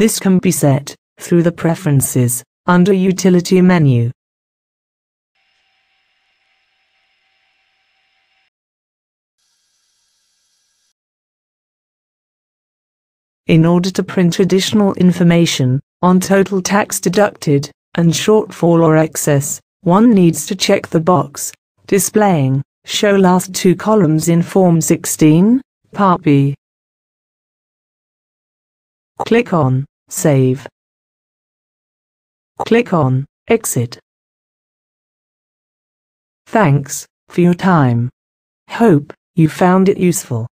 This can be set through the Preferences under Utility menu. In order to print additional information on total tax deducted and shortfall or excess, one needs to check the box displaying Show last two columns in Form 16, Part B. Click on Save. Click on Exit. Thanks for your time. Hope you found it useful.